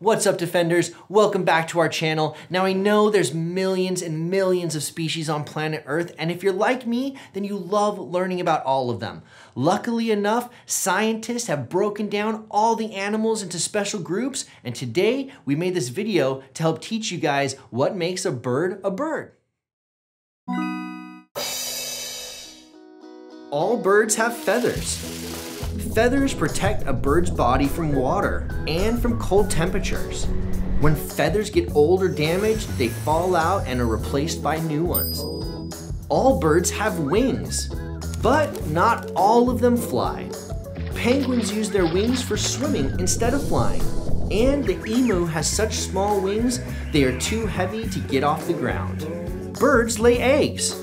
What's up defenders? Welcome back to our channel. Now I know there's millions and millions of species on planet Earth and if you're like me, then you love learning about all of them. Luckily enough, scientists have broken down all the animals into special groups and today we made this video to help teach you guys what makes a bird a bird. All birds have feathers. Feathers protect a bird's body from water and from cold temperatures. When feathers get old or damaged, they fall out and are replaced by new ones. All birds have wings, but not all of them fly. Penguins use their wings for swimming instead of flying. And the emu has such small wings, they are too heavy to get off the ground. Birds lay eggs,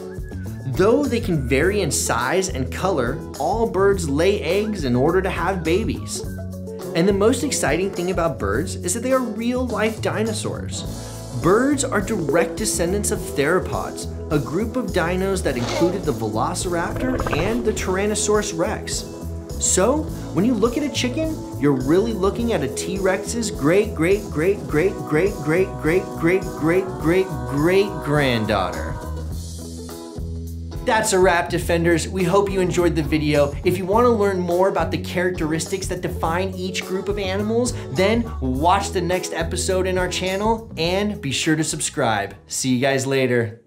Though they can vary in size and color, all birds lay eggs in order to have babies. And the most exciting thing about birds is that they are real life dinosaurs. Birds are direct descendants of theropods, a group of dinos that included the velociraptor and the Tyrannosaurus rex. So, when you look at a chicken, you're really looking at a T-Rex's great great great great great great great great great great great granddaughter. That's a wrap, Defenders. We hope you enjoyed the video. If you want to learn more about the characteristics that define each group of animals, then watch the next episode in our channel and be sure to subscribe. See you guys later.